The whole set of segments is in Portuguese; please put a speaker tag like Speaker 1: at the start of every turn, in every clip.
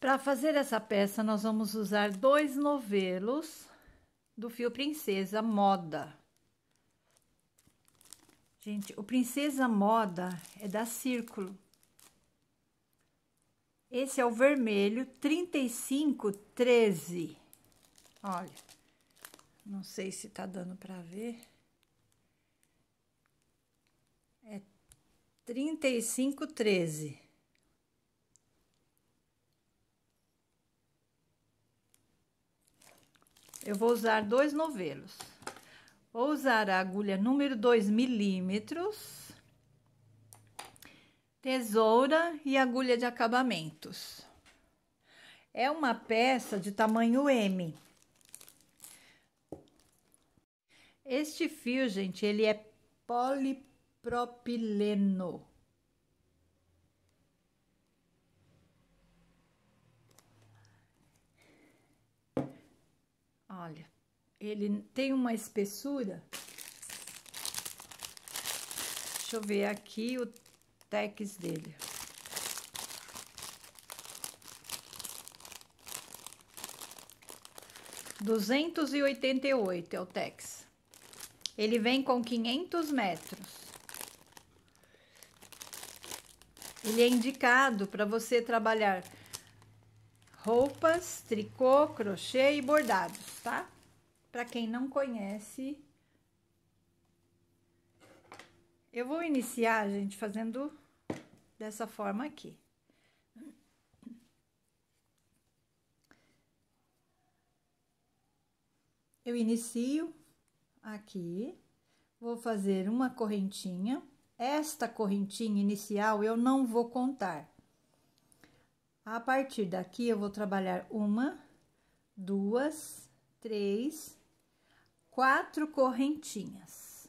Speaker 1: Para fazer essa peça, nós vamos usar dois novelos do fio Princesa Moda. Gente, o Princesa Moda é da Círculo. Esse é o vermelho 3513. Olha, não sei se tá dando para ver. É 3513. Eu vou usar dois novelos. Vou usar a agulha número 2 milímetros, tesoura e agulha de acabamentos. É uma peça de tamanho M. Este fio, gente, ele é polipropileno. Olha, ele tem uma espessura. Deixa eu ver aqui o tex dele. Duzentos e oitenta e oito é o tex. Ele vem com quinhentos metros. Ele é indicado para você trabalhar roupas, tricô, crochê e bordados, tá? Para quem não conhece, eu vou iniciar, gente, fazendo dessa forma aqui. Eu inicio aqui, vou fazer uma correntinha. Esta correntinha inicial eu não vou contar a partir daqui, eu vou trabalhar uma, duas, três, quatro correntinhas.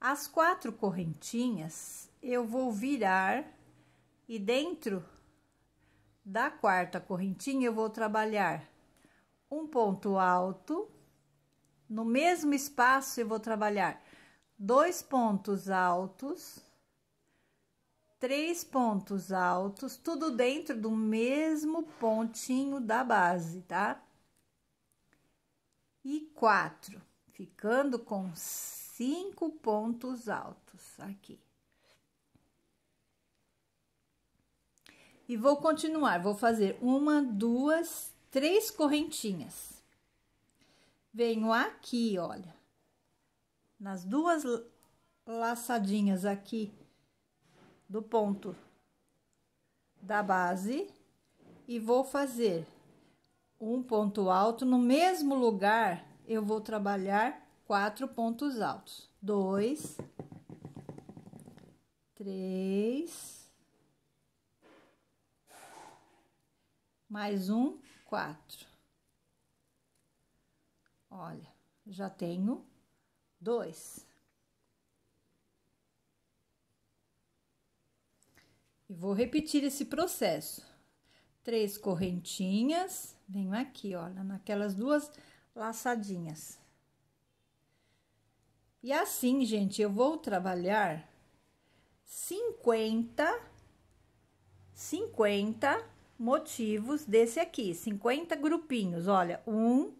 Speaker 1: As quatro correntinhas, eu vou virar e dentro da quarta correntinha, eu vou trabalhar um ponto alto. No mesmo espaço, eu vou trabalhar dois pontos altos três pontos altos, tudo dentro do mesmo pontinho da base, tá? E quatro, ficando com cinco pontos altos aqui. E vou continuar, vou fazer uma, duas, três correntinhas. Venho aqui, olha, nas duas laçadinhas aqui do ponto da base e vou fazer um ponto alto no mesmo lugar eu vou trabalhar quatro pontos altos. Dois três mais um quatro. Olha já tenho dois. E vou repetir esse processo. Três correntinhas, venho aqui, olha, naquelas duas laçadinhas. E assim, gente, eu vou trabalhar 50, 50 motivos desse aqui, 50 grupinhos. Olha, um,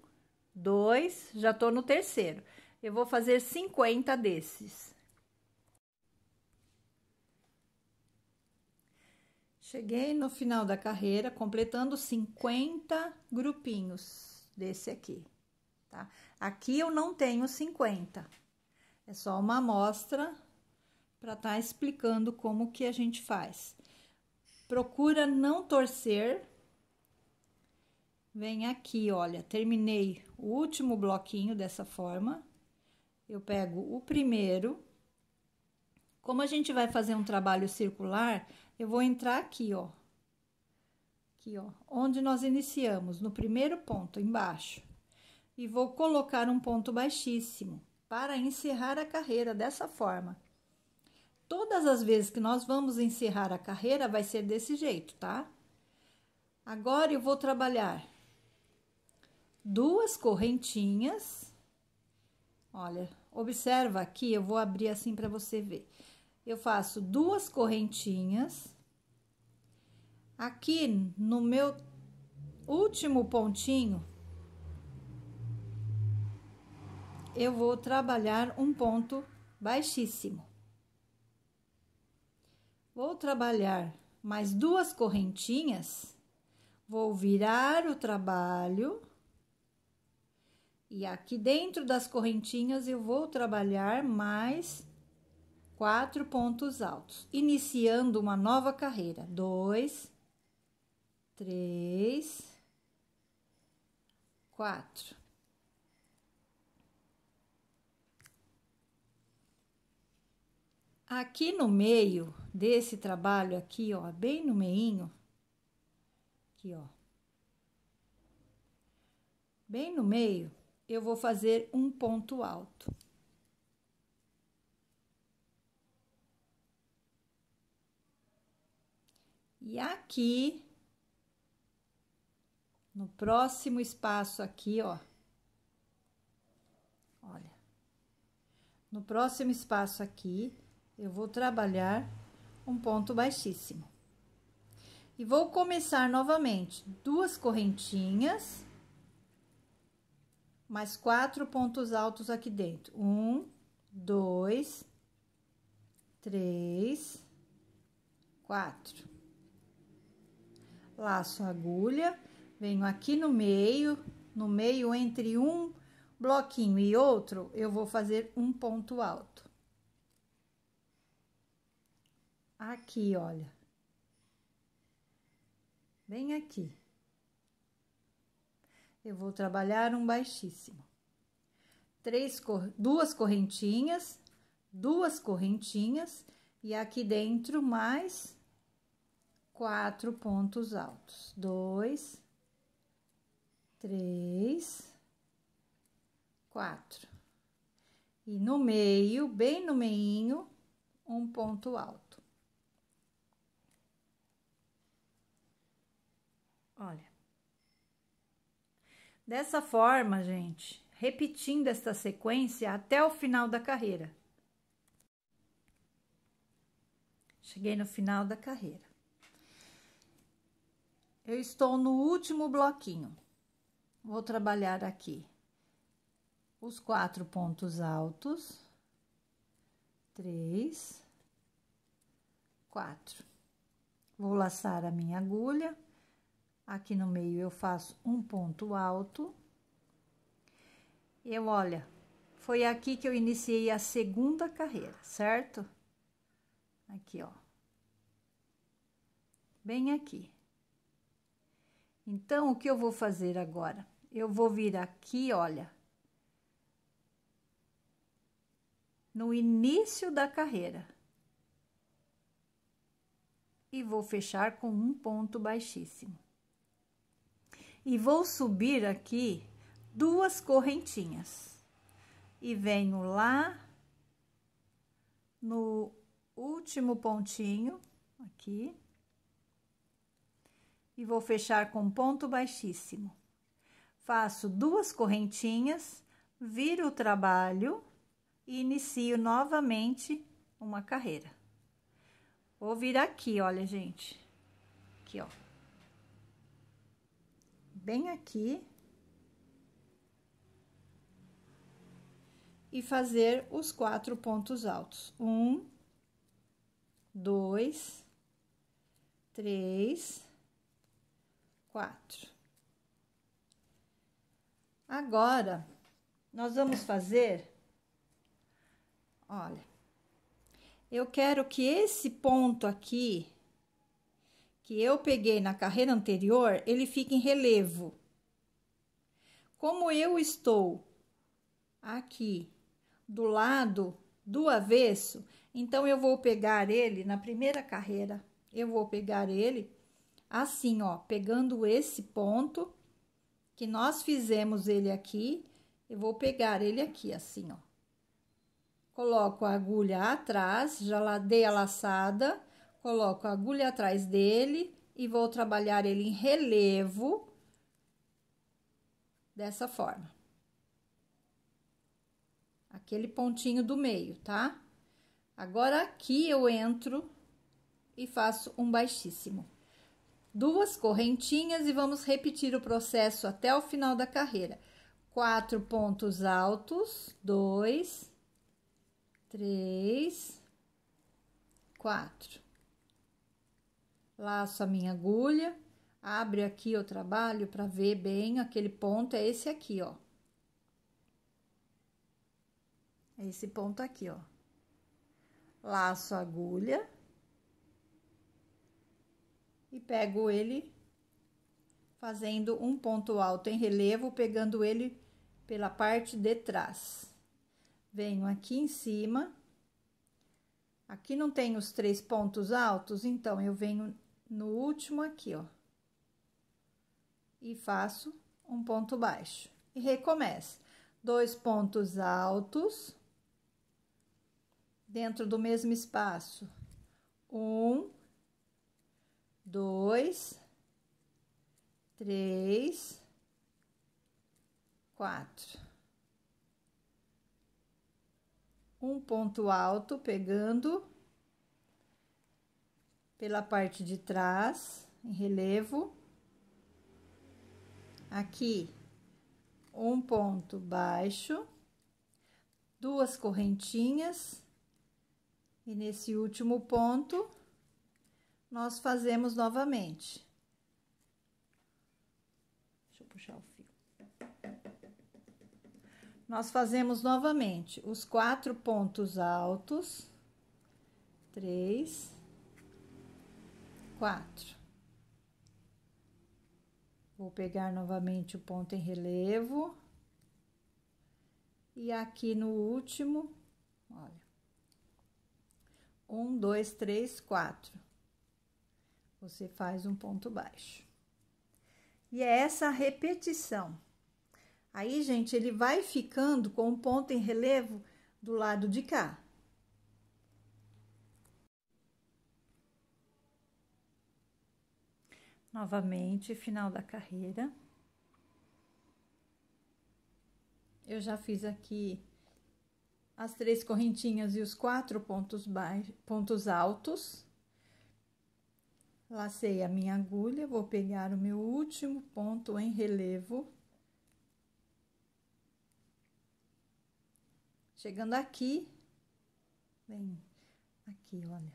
Speaker 1: dois, já tô no terceiro. Eu vou fazer 50 desses. Cheguei no final da carreira, completando 50 grupinhos desse aqui, tá? Aqui eu não tenho 50, é só uma amostra para estar tá explicando como que a gente faz. Procura não torcer. Vem aqui, olha, terminei o último bloquinho dessa forma. Eu pego o primeiro. Como a gente vai fazer um trabalho circular, eu vou entrar aqui, ó. Aqui, ó, onde nós iniciamos, no primeiro ponto, embaixo. E vou colocar um ponto baixíssimo para encerrar a carreira dessa forma. Todas as vezes que nós vamos encerrar a carreira, vai ser desse jeito, tá? Agora, eu vou trabalhar duas correntinhas. Olha, observa aqui, eu vou abrir assim para você ver eu faço duas correntinhas. Aqui no meu último pontinho, eu vou trabalhar um ponto baixíssimo. Vou trabalhar mais duas correntinhas, vou virar o trabalho e aqui dentro das correntinhas eu vou trabalhar mais quatro pontos altos, iniciando uma nova carreira. Dois, três, quatro. Aqui no meio desse trabalho aqui, ó, bem no meinho, aqui, ó. Bem no meio, eu vou fazer um ponto alto. E aqui, no próximo espaço aqui, ó. Olha. No próximo espaço aqui, eu vou trabalhar um ponto baixíssimo. E vou começar novamente duas correntinhas, mais quatro pontos altos aqui dentro. Um, dois, três, quatro. Laço agulha, venho aqui no meio, no meio entre um bloquinho e outro, eu vou fazer um ponto alto. aqui, olha. Bem aqui. Eu vou trabalhar um baixíssimo. Três, duas correntinhas, duas correntinhas e aqui dentro mais quatro pontos altos. Dois, três, quatro. E no meio, bem no meinho, um ponto alto. Olha. Dessa forma, gente, repetindo esta sequência até o final da carreira. Cheguei no final da carreira. Eu estou no último bloquinho. Vou trabalhar aqui os quatro pontos altos. Três, quatro. Vou laçar a minha agulha Aqui no meio eu faço um ponto alto. Eu, olha, foi aqui que eu iniciei a segunda carreira, certo? Aqui, ó. Bem aqui. Então, o que eu vou fazer agora? Eu vou vir aqui, olha. No início da carreira. E vou fechar com um ponto baixíssimo e vou subir aqui duas correntinhas e venho lá no último pontinho aqui e vou fechar com ponto baixíssimo. Faço duas correntinhas, viro o trabalho e inicio novamente uma carreira. Vou vir aqui, olha, gente. Aqui, ó bem aqui. E fazer os quatro pontos altos. Um, dois, três, quatro. Agora, nós vamos fazer, olha, eu quero que esse ponto aqui que eu peguei na carreira anterior, ele fica em relevo. Como eu estou aqui do lado do avesso, então eu vou pegar ele na primeira carreira, eu vou pegar ele assim, ó, pegando esse ponto que nós fizemos ele aqui, eu vou pegar ele aqui assim, ó. Coloco a agulha atrás, já dei a laçada, Coloco a agulha atrás dele e vou trabalhar ele em relevo dessa forma. Aquele pontinho do meio, tá? Agora aqui eu entro e faço um baixíssimo. Duas correntinhas e vamos repetir o processo até o final da carreira. Quatro pontos altos, dois, três, quatro. Laço a minha agulha, abre aqui o trabalho para ver bem aquele ponto, é esse aqui, ó. É esse ponto aqui, ó. Laço a agulha e pego ele fazendo um ponto alto em relevo, pegando ele pela parte de trás. Venho aqui em cima. Aqui não tem os três pontos altos, então eu venho no último aqui, ó. E faço um ponto baixo. E recomeço. Dois pontos altos dentro do mesmo espaço. Um, dois, três, quatro. Um ponto alto pegando pela parte de trás, em relevo. Aqui, um ponto baixo, duas correntinhas e nesse último ponto, nós fazemos novamente. Deixa eu puxar o fio. Nós fazemos novamente os quatro pontos altos, três, quatro. Vou pegar novamente o ponto em relevo. E aqui no último, olha um, dois, três, quatro. Você faz um ponto baixo. E é essa repetição. Aí, gente, ele vai ficando com um ponto em relevo do lado de cá. Novamente, final da carreira. Eu já fiz aqui as três correntinhas e os quatro pontos, baixos, pontos altos. Lacei a minha agulha, vou pegar o meu último ponto em relevo. Chegando aqui, vem aqui, olha.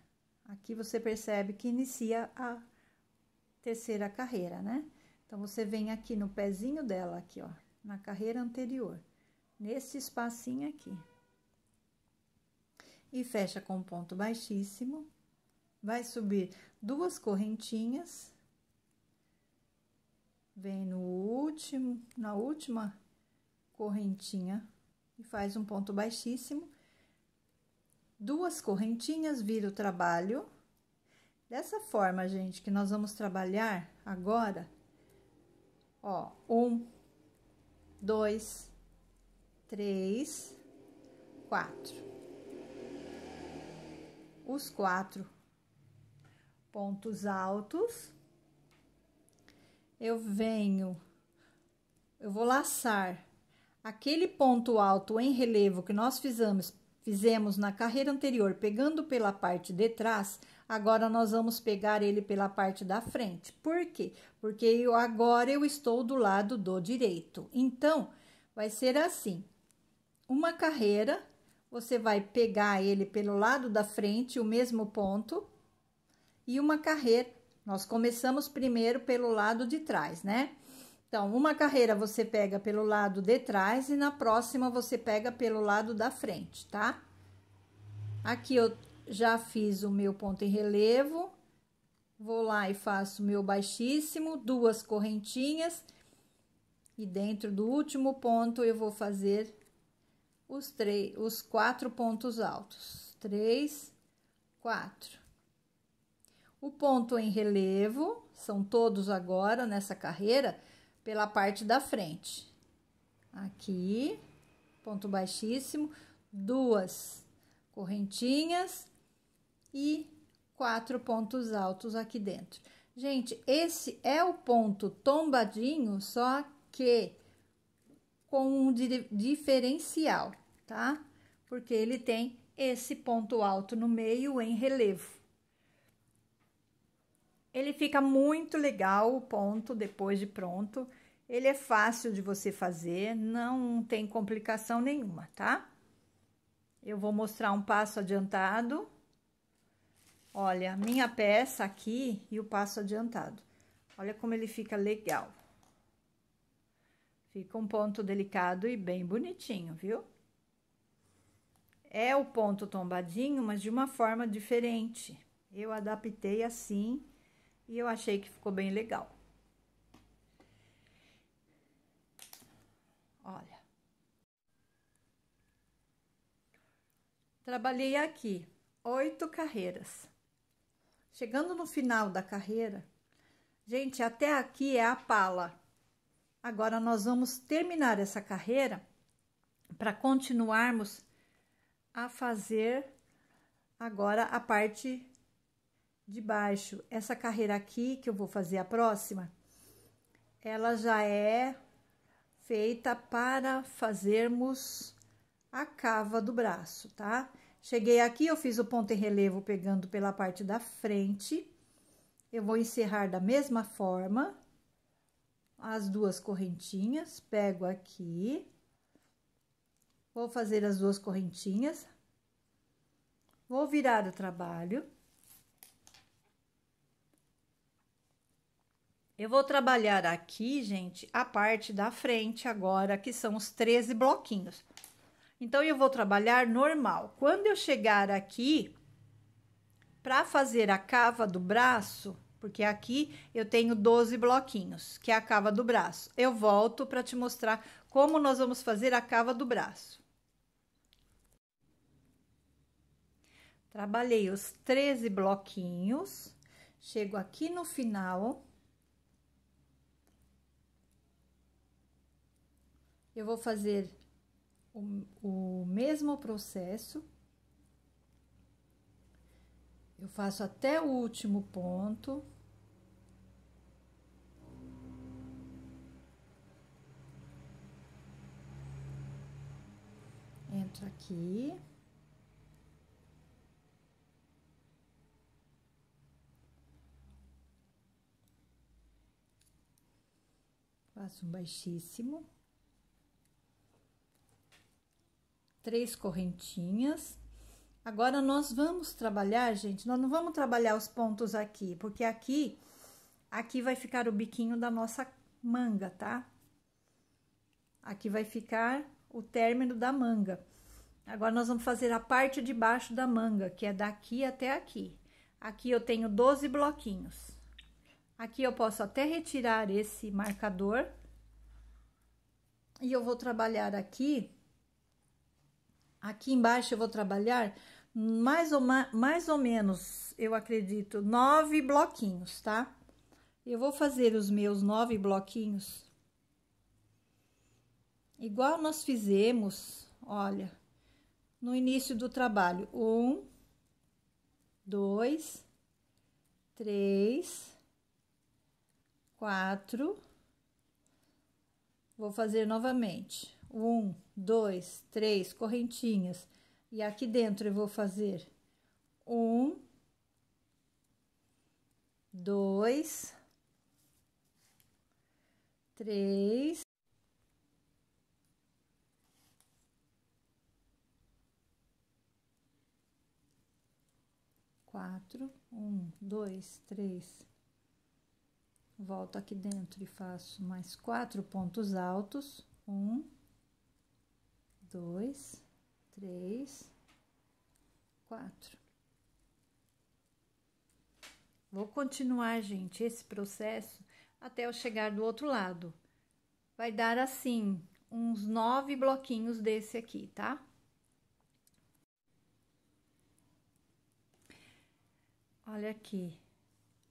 Speaker 1: Aqui você percebe que inicia a terceira carreira, né? Então, você vem aqui no pezinho dela, aqui, ó, na carreira anterior, nesse espacinho aqui e fecha com ponto baixíssimo. Vai subir duas correntinhas. Vem no último, na última correntinha e faz um ponto baixíssimo. Duas correntinhas, vira o trabalho. Dessa forma, gente, que nós vamos trabalhar agora, ó, um, dois, três, quatro os quatro pontos altos. Eu venho, eu vou laçar aquele ponto alto em relevo que nós fizemos, fizemos na carreira anterior, pegando pela parte de trás, agora nós vamos pegar ele pela parte da frente. Por quê? Porque eu, agora eu estou do lado do direito. Então, vai ser assim: uma carreira você vai pegar ele pelo lado da frente, o mesmo ponto, e uma carreira. Nós começamos primeiro pelo lado de trás, né? Então, uma carreira você pega pelo lado de trás e na próxima você pega pelo lado da frente, tá? Aqui eu já fiz o meu ponto em relevo, vou lá e faço meu baixíssimo, duas correntinhas, e dentro do último ponto eu vou fazer os, três, os quatro pontos altos. Três, quatro. O ponto em relevo, são todos agora nessa carreira, pela parte da frente. Aqui, ponto baixíssimo, duas correntinhas e quatro pontos altos aqui dentro. Gente, esse é o ponto tombadinho, só que com um diferencial, tá? Porque ele tem esse ponto alto no meio em relevo. Ele fica muito legal o ponto depois de pronto. Ele é fácil de você fazer, não tem complicação nenhuma, tá? Eu vou mostrar um passo adiantado. Olha, minha peça aqui e o passo adiantado. Olha como ele fica legal. Fica um ponto delicado e bem bonitinho, viu? É o ponto tombadinho, mas de uma forma diferente. Eu adaptei assim e eu achei que ficou bem legal. Olha. Trabalhei aqui oito carreiras. Chegando no final da carreira, gente, até aqui é a pala. Agora nós vamos terminar essa carreira para continuarmos a fazer agora a parte de baixo. Essa carreira aqui que eu vou fazer a próxima, ela já é feita para fazermos a cava do braço, tá? Cheguei aqui, eu fiz o ponto em relevo pegando pela parte da frente. Eu vou encerrar da mesma forma as duas correntinhas, pego aqui, vou fazer as duas correntinhas, vou virar o trabalho. Eu vou trabalhar aqui, gente, a parte da frente agora, que são os 13 bloquinhos. Então, eu vou trabalhar normal. Quando eu chegar aqui, para fazer a cava do braço, porque aqui eu tenho 12 bloquinhos, que é a cava do braço. Eu volto para te mostrar como nós vamos fazer a cava do braço. Trabalhei os 13 bloquinhos, chego aqui no final. Eu vou fazer o, o mesmo processo. Eu faço até o último ponto. Entro aqui. Faço um baixíssimo. Três correntinhas. Agora, nós vamos trabalhar, gente, nós não vamos trabalhar os pontos aqui, porque aqui, aqui vai ficar o biquinho da nossa manga, tá? Aqui vai ficar o término da manga. Agora, nós vamos fazer a parte de baixo da manga, que é daqui até aqui. Aqui eu tenho 12 bloquinhos. Aqui eu posso até retirar esse marcador. E eu vou trabalhar aqui Aqui embaixo eu vou trabalhar mais ou, mais ou menos, eu acredito, nove bloquinhos, tá? Eu vou fazer os meus nove bloquinhos. Igual nós fizemos, olha, no início do trabalho. Um, dois, três, quatro. Vou fazer novamente um, dois, três correntinhas. E aqui dentro eu vou fazer um, dois, três, quatro, um, dois, três. Volto aqui dentro e faço mais quatro pontos altos. Um, dois, três, quatro. Vou continuar, gente, esse processo até eu chegar do outro lado. Vai dar assim, uns nove bloquinhos desse aqui, tá? Olha aqui,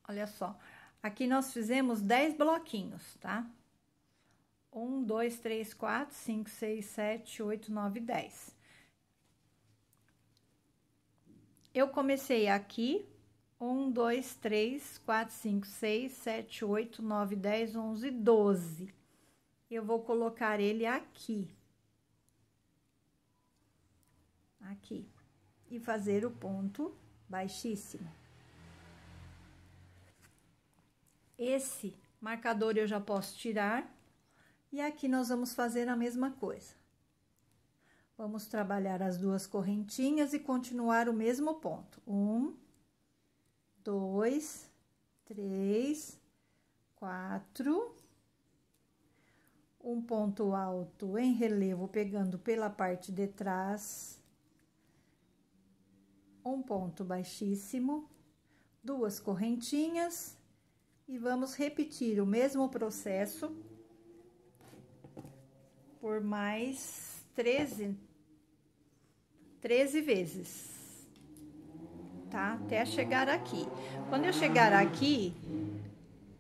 Speaker 1: olha só. Aqui nós fizemos dez bloquinhos, tá? 1, 2, 3, 4, 5, 6, 7, 8, 9, 10. Eu comecei aqui, 1, 2, 3, 4, 5, 6, 7, 8, 9, 10, 11, 12. Eu vou colocar ele aqui. Aqui. E fazer o ponto baixíssimo. Esse marcador eu já posso tirar. E aqui nós vamos fazer a mesma coisa. Vamos trabalhar as duas correntinhas e continuar o mesmo ponto. Um, dois, três, quatro. Um ponto alto em relevo, pegando pela parte de trás. Um ponto baixíssimo, duas correntinhas. E vamos repetir o mesmo processo por mais 13, 13 vezes, tá? Até chegar aqui. Quando eu chegar aqui,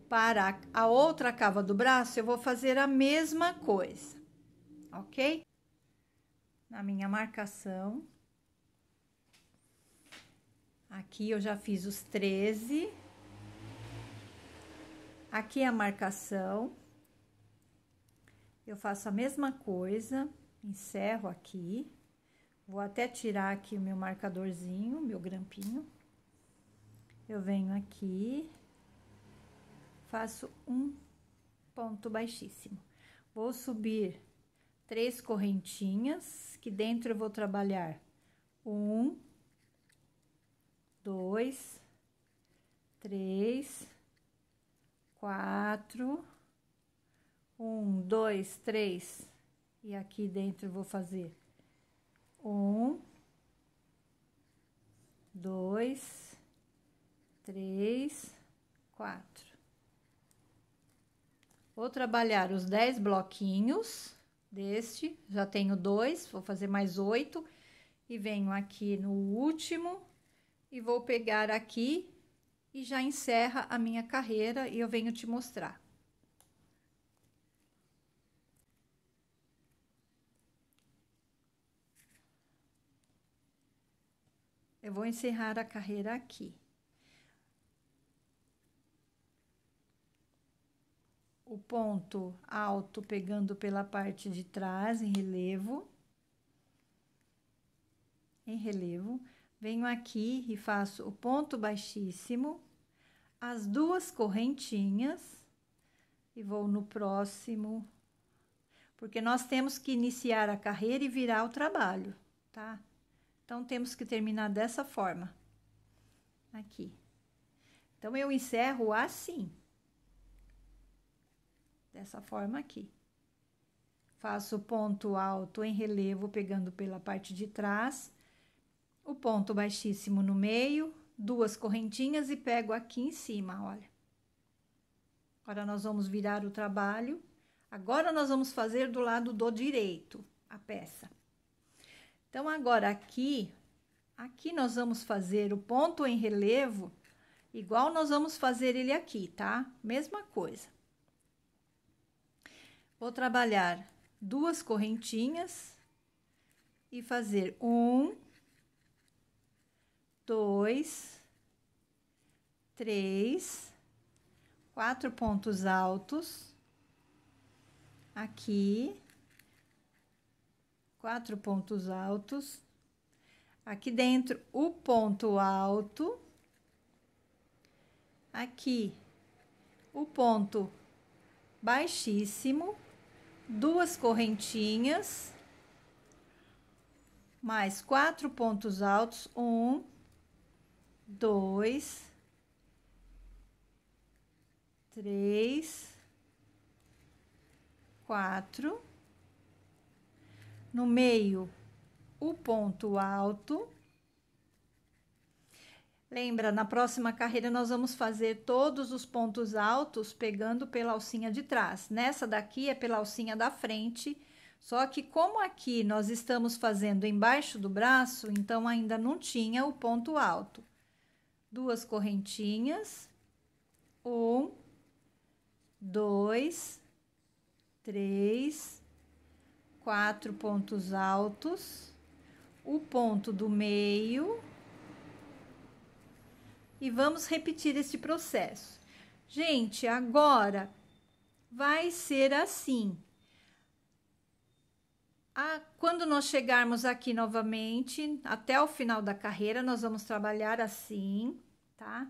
Speaker 1: para a outra cava do braço, eu vou fazer a mesma coisa, ok? Na minha marcação. Aqui eu já fiz os 13. Aqui é a marcação. Eu faço a mesma coisa, encerro aqui. Vou até tirar aqui o meu marcadorzinho, meu grampinho. Eu venho aqui, faço um ponto baixíssimo. Vou subir três correntinhas, que dentro eu vou trabalhar um, dois, três, quatro, um, dois, três, e aqui dentro vou fazer. Um, dois, três, quatro. Vou trabalhar os dez bloquinhos deste, já tenho dois, vou fazer mais oito, e venho aqui no último, e vou pegar aqui, e já encerra a minha carreira, e eu venho te mostrar. Eu vou encerrar a carreira aqui. O ponto alto pegando pela parte de trás em relevo. Em relevo. Venho aqui e faço o ponto baixíssimo, as duas correntinhas e vou no próximo, porque nós temos que iniciar a carreira e virar o trabalho, tá? Então, temos que terminar dessa forma. Aqui. Então, eu encerro assim. Dessa forma aqui. Faço ponto alto em relevo, pegando pela parte de trás. O ponto baixíssimo no meio, duas correntinhas e pego aqui em cima, olha. Agora, nós vamos virar o trabalho. Agora, nós vamos fazer do lado do direito a peça. Então, agora aqui, aqui nós vamos fazer o ponto em relevo, igual nós vamos fazer ele aqui, tá? Mesma coisa. Vou trabalhar duas correntinhas e fazer um, dois, três, quatro pontos altos aqui quatro pontos altos. Aqui dentro, o ponto alto. Aqui, o ponto baixíssimo, duas correntinhas, mais quatro pontos altos, um, dois, três, quatro no meio o ponto alto. Lembra, na próxima carreira nós vamos fazer todos os pontos altos pegando pela alcinha de trás. Nessa daqui é pela alcinha da frente, só que como aqui nós estamos fazendo embaixo do braço, então ainda não tinha o ponto alto. Duas correntinhas, um, dois, três, quatro pontos altos, o ponto do meio e vamos repetir esse processo. Gente, agora vai ser assim. Ah, quando nós chegarmos aqui novamente, até o final da carreira, nós vamos trabalhar assim, tá?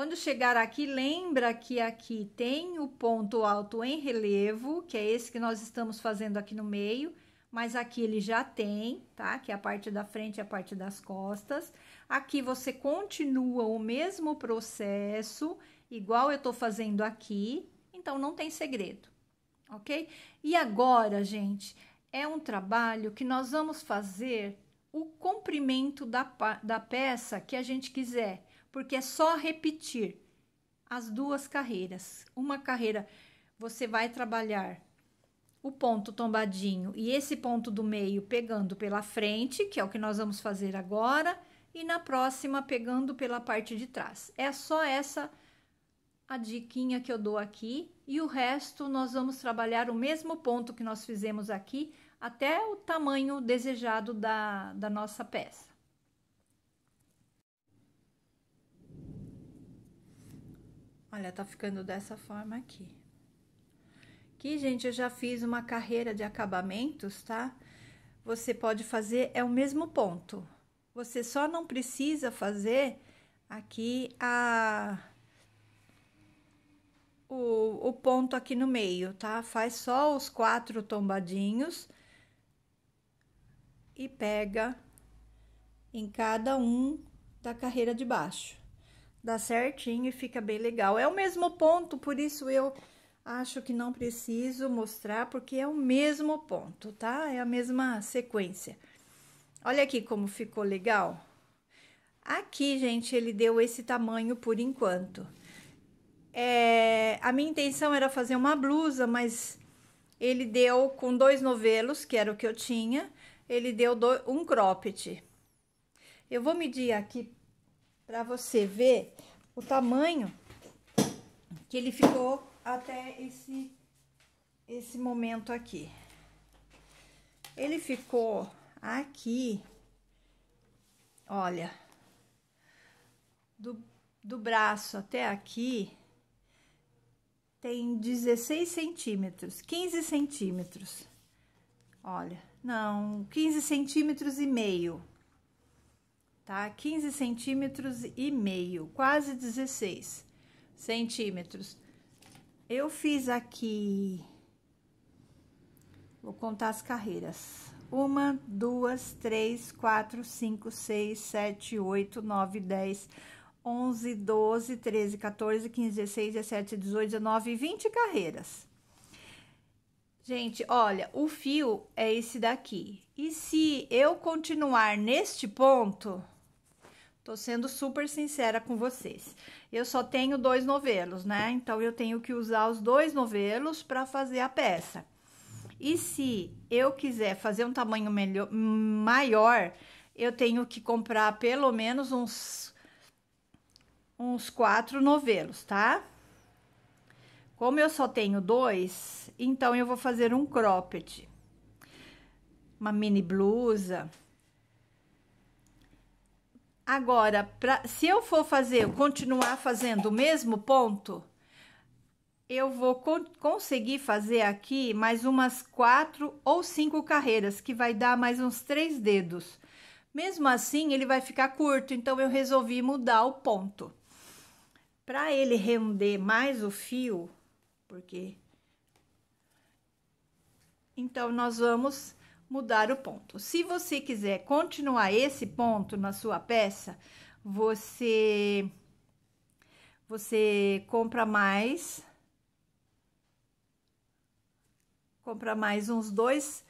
Speaker 1: Quando chegar aqui, lembra que aqui tem o ponto alto em relevo, que é esse que nós estamos fazendo aqui no meio, mas aqui ele já tem, tá? Que é a parte da frente e a parte das costas. Aqui você continua o mesmo processo, igual eu tô fazendo aqui, então não tem segredo, ok? E agora, gente, é um trabalho que nós vamos fazer o comprimento da, da peça que a gente quiser, porque é só repetir as duas carreiras. Uma carreira você vai trabalhar o ponto tombadinho e esse ponto do meio pegando pela frente, que é o que nós vamos fazer agora, e na próxima pegando pela parte de trás. É só essa a diquinha que eu dou aqui e o resto nós vamos trabalhar o mesmo ponto que nós fizemos aqui até o tamanho desejado da, da nossa peça. Olha, tá ficando dessa forma aqui. Aqui, gente, eu já fiz uma carreira de acabamentos, tá? Você pode fazer, é o mesmo ponto. Você só não precisa fazer aqui a o, o ponto aqui no meio, tá? Faz só os quatro tombadinhos e pega em cada um da carreira de baixo. Dá certinho e fica bem legal. É o mesmo ponto, por isso eu acho que não preciso mostrar, porque é o mesmo ponto, tá? É a mesma sequência. Olha aqui como ficou legal. Aqui, gente, ele deu esse tamanho por enquanto. É, a minha intenção era fazer uma blusa, mas ele deu com dois novelos, que era o que eu tinha, ele deu do, um cropped. Eu vou medir aqui para você ver o tamanho que ele ficou até esse, esse momento aqui. Ele ficou aqui, olha, do, do braço até aqui, tem 16 centímetros, 15 centímetros. Olha, não, 15 centímetros e meio, tá? 15 centímetros e meio, quase 16 centímetros. Eu fiz aqui, vou contar as carreiras. Uma, duas, três, quatro, cinco, seis, sete, oito, nove, dez, 11, 12, 13, 14, 15, 16, 17, 18, 19 e 20 carreiras. Gente, olha, o fio é esse daqui. E se eu continuar neste ponto, tô sendo super sincera com vocês. Eu só tenho dois novelos, né? Então, eu tenho que usar os dois novelos para fazer a peça. E se eu quiser fazer um tamanho melhor, maior, eu tenho que comprar pelo menos uns uns quatro novelos, tá? Como eu só tenho dois, então eu vou fazer um cropped. Uma mini blusa. Agora, pra, se eu for fazer, continuar fazendo o mesmo ponto, eu vou con conseguir fazer aqui mais umas quatro ou cinco carreiras, que vai dar mais uns três dedos. Mesmo assim, ele vai ficar curto, então eu resolvi mudar o ponto. Para ele render mais o fio, porque então nós vamos mudar o ponto. Se você quiser continuar esse ponto na sua peça, você você compra mais compra mais uns dois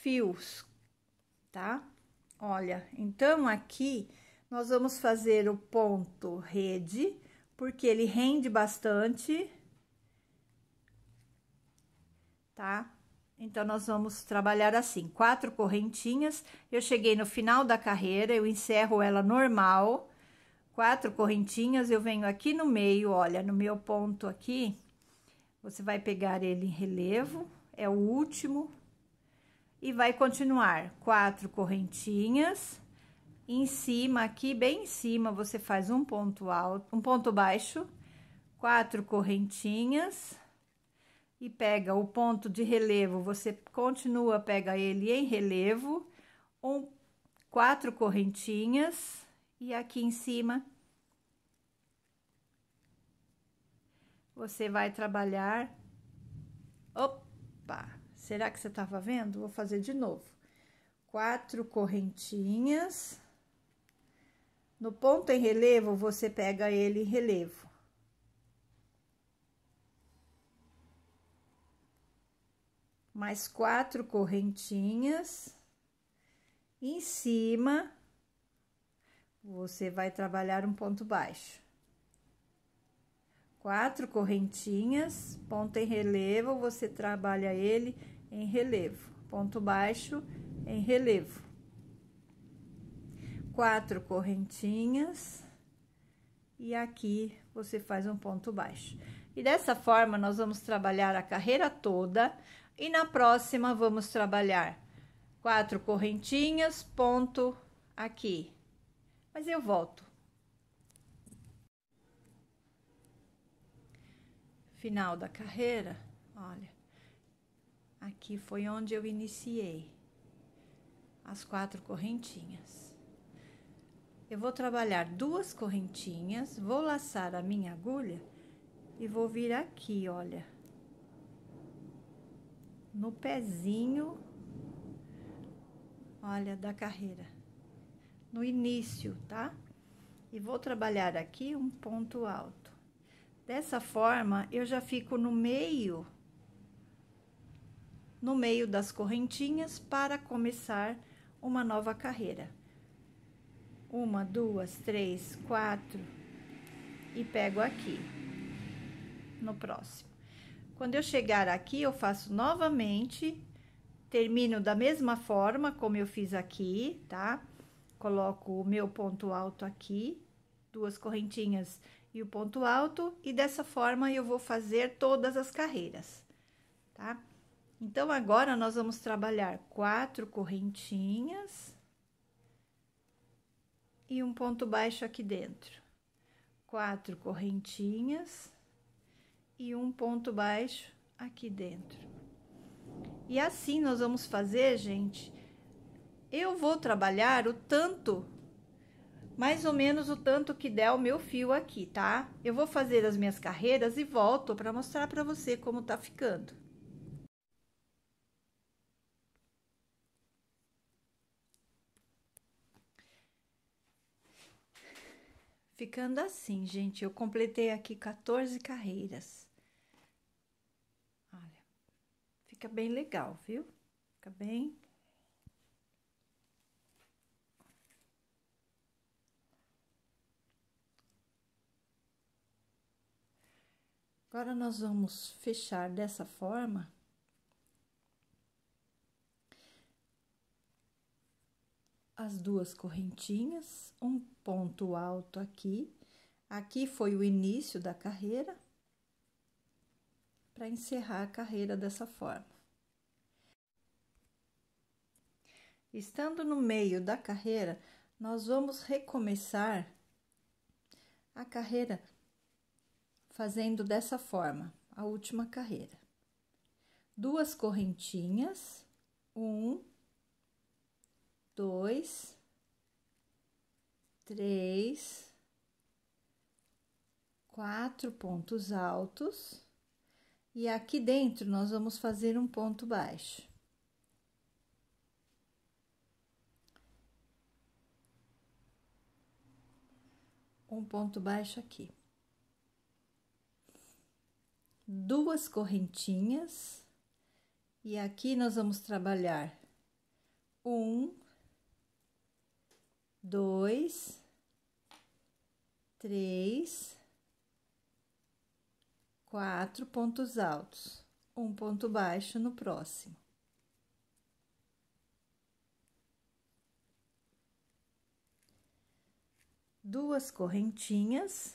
Speaker 1: fios, tá? Olha, então aqui nós vamos fazer o ponto rede, porque ele rende bastante, tá? Então, nós vamos trabalhar assim, quatro correntinhas. Eu cheguei no final da carreira, eu encerro ela normal, quatro correntinhas, eu venho aqui no meio, olha, no meu ponto aqui, você vai pegar ele em relevo, é o último, e vai continuar. Quatro correntinhas em cima, aqui bem em cima, você faz um ponto alto, um ponto baixo, quatro correntinhas e pega o ponto de relevo, você continua, pega ele em relevo, um, quatro correntinhas e aqui em cima você vai trabalhar. Opa! Será que você estava vendo? Vou fazer de novo. Quatro correntinhas. No ponto em relevo, você pega ele em relevo. Mais quatro correntinhas. Em cima, você vai trabalhar um ponto baixo. Quatro correntinhas, ponto em relevo, você trabalha ele em relevo. Ponto baixo em relevo. Quatro correntinhas e aqui você faz um ponto baixo. E dessa forma, nós vamos trabalhar a carreira toda e na próxima vamos trabalhar quatro correntinhas, ponto aqui. Mas eu volto. Final da carreira, olha, aqui foi onde eu iniciei as quatro correntinhas. Eu vou trabalhar duas correntinhas, vou laçar a minha agulha e vou vir aqui, olha, no pezinho, olha, da carreira no início, tá? E vou trabalhar aqui um ponto alto. Dessa forma, eu já fico no meio, no meio das correntinhas para começar uma nova carreira. Uma, duas, três, quatro e pego aqui no próximo. Quando eu chegar aqui, eu faço novamente, termino da mesma forma como eu fiz aqui, tá? coloco o meu ponto alto aqui, duas correntinhas e o ponto alto, e dessa forma eu vou fazer todas as carreiras, tá? Então, agora nós vamos trabalhar quatro correntinhas e um ponto baixo aqui dentro. Quatro correntinhas e um ponto baixo aqui dentro. E assim nós vamos fazer, gente, eu vou trabalhar o tanto, mais ou menos o tanto que der o meu fio aqui, tá? Eu vou fazer as minhas carreiras e volto para mostrar para você como tá ficando. Ficando assim, gente, eu completei aqui 14 carreiras. Olha, fica bem legal, viu? Fica bem Agora, nós vamos fechar dessa forma. As duas correntinhas, um ponto alto aqui. Aqui foi o início da carreira. Para encerrar a carreira dessa forma. Estando no meio da carreira, nós vamos recomeçar a carreira fazendo dessa forma a última carreira. Duas correntinhas, um, dois, três, quatro pontos altos e aqui dentro nós vamos fazer um ponto baixo. Um ponto baixo aqui duas correntinhas e aqui nós vamos trabalhar um, dois, três, quatro pontos altos, um ponto baixo no próximo. Duas correntinhas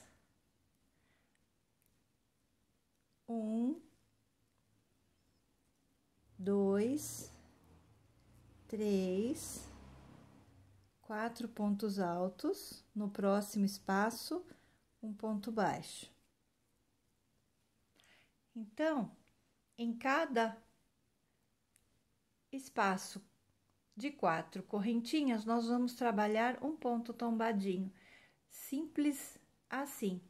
Speaker 1: um, dois, três, quatro pontos altos. No próximo espaço, um ponto baixo. Então, em cada espaço de quatro correntinhas, nós vamos trabalhar um ponto tombadinho, simples assim.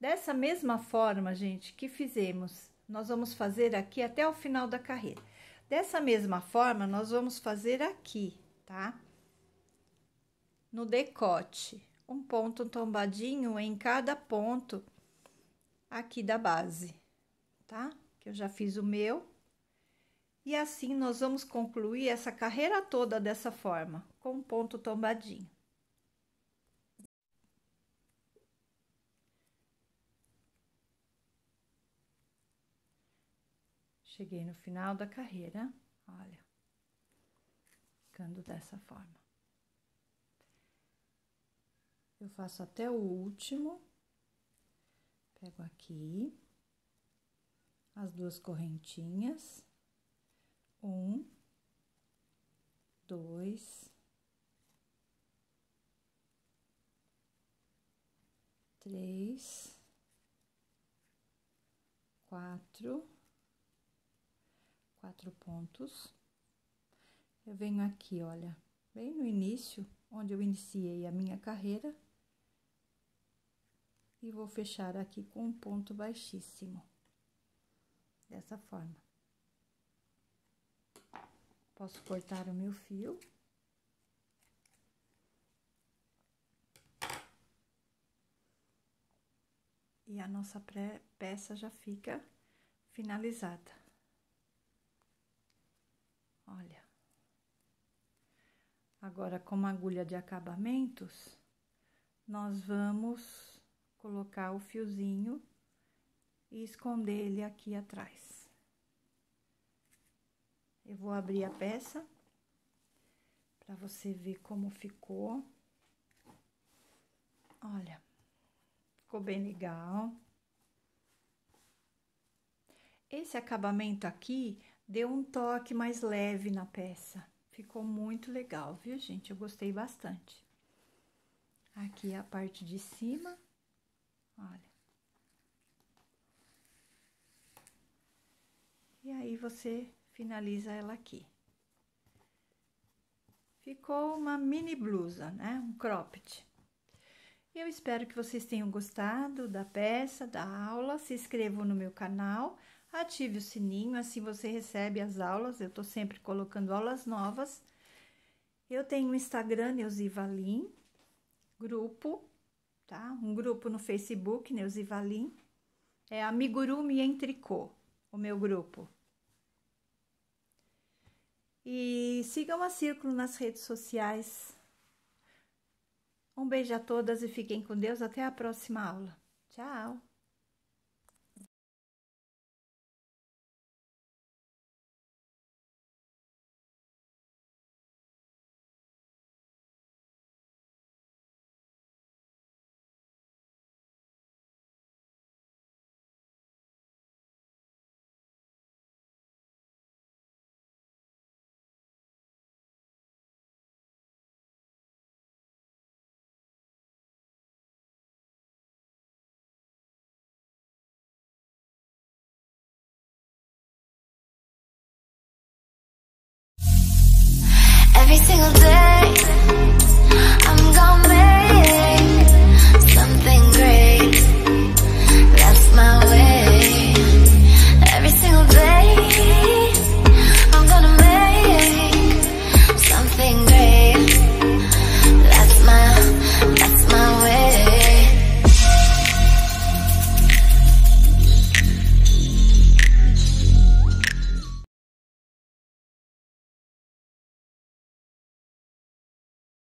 Speaker 1: Dessa mesma forma, gente, que fizemos, nós vamos fazer aqui até o final da carreira. Dessa mesma forma, nós vamos fazer aqui, tá? No decote, um ponto tombadinho em cada ponto aqui da base, tá? Que eu já fiz o meu. E assim nós vamos concluir essa carreira toda dessa forma, com um ponto tombadinho. Cheguei no final da carreira, olha, ficando dessa forma. Eu faço até o último, pego aqui as duas correntinhas, um, dois, três, quatro quatro pontos. Eu venho aqui, olha, bem no início, onde eu iniciei a minha carreira, e vou fechar aqui com um ponto baixíssimo, dessa forma. Posso cortar o meu fio. E a nossa peça já fica finalizada. Olha. Agora, com uma agulha de acabamentos, nós vamos colocar o fiozinho e esconder ele aqui atrás. Eu vou abrir a peça para você ver como ficou. Olha, ficou bem legal. Esse acabamento aqui deu um toque mais leve na peça. Ficou muito legal, viu, gente? Eu gostei bastante. Aqui a parte de cima, olha. E aí você finaliza ela aqui. Ficou uma mini blusa, né? Um cropped. Eu espero que vocês tenham gostado da peça, da aula. Se inscrevam no meu canal ative o sininho, assim você recebe as aulas. Eu tô sempre colocando aulas novas. Eu tenho o Instagram, Neuzi Valim, grupo, tá? Um grupo no Facebook, Neuzi Valim. É Amigurumi em Tricô, o meu grupo. E sigam a Círculo nas redes sociais. Um beijo a todas e fiquem com Deus. Até a próxima aula. Tchau!